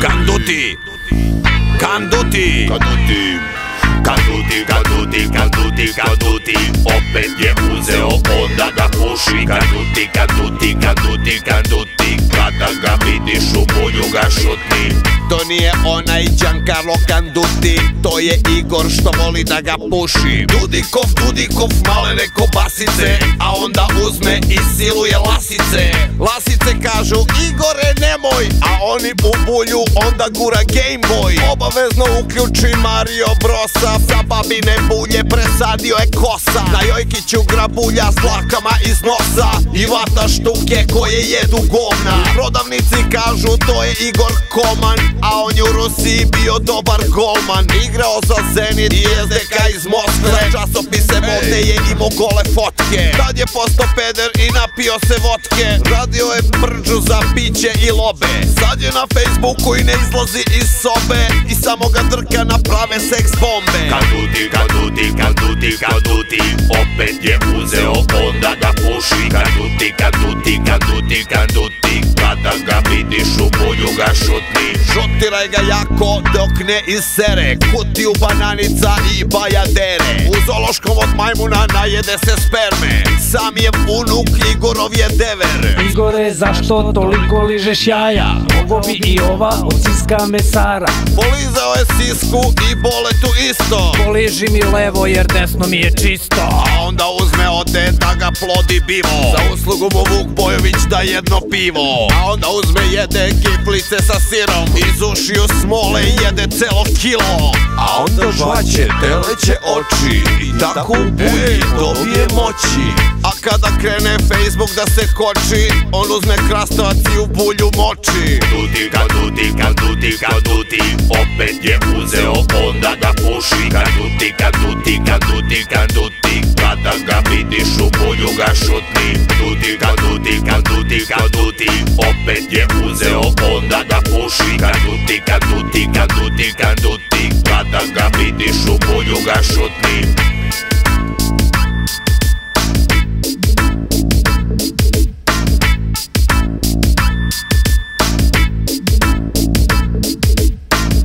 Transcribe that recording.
Kanduti. Kanduti. Kanduti. Kanduti, kanduti, kanduti, kanduti. Opet je uzeo onda da puši. Kanduti, kanduti, kanduti, kanduti. Kada ga vidiš u mulju ga šutni To nije onaj Giancarlo Kanduti To je Igor što voli da ga puši. Dudikov, Dudikov, malene kobasice A onda uzme i siluje lasice. Lasice kažu Igore nemoj! A oni u bulju onda gura Game Boy. Obavezno uključi Mario Brosa Sa babine bulje presadio je kosa Jojkiću grabulja s lakama iz nosa I vata štuke koje jedu govna prodavnici kažu to je Igor Koman A on je u Rusiji bio dobar golman. Igrao za Zenit i SDK iz Moskve. Časopise modne je imao gole fotke. Tad je postao peder i napio se vodke. Radio je prđu za piće i lobe. Sad je na Facebooku i ne izlazi iz sobe I samo ga drka na prave seks bombe. Kanduti, kanduti, kanduti, kanduti Opet je uzeo, onda ga puši Kanduti, kanduti, kanduti, kanduti Kada ga vidiš u bulju ga šutni. Šutiraj ga jako dok ne isere Kutiju bananica i bajadere Zološkom od majmuna najede se sperme. Sam je unuk Igorov je dever. Igore, zašto toliko ližeš jaja? Ovo bi i ova od ciska mesara. Polizao je sisku i bole tu isto. Poliži mi levo jer desno mi je čisto. A onda uzme ode da ga plodi bivo. Za uslugu mu Vuk Bojović da jedno pivo. A onda uzme jede kiflice sa sirom. Iz ušiju smole jede celo kilo. A onda žvaće teleće oči I tako u bulji dobije moći. A kada krene Facebook da se koči On uzme krastavac i u bulju moči. Kanduti, kanduti, kanduti, kanduti Opet je uzeo, onda ga puši. Kanduti, kanduti, kanduti, kanduti Kada ga vidiš u bulju ga šutni. Kanduti, kanduti, kanduti, kanduti Opet je uzeo, onda ga puši. Kanduti, kanduti, kanduti, kanduti Kada ga vidiš u bulju ga šutni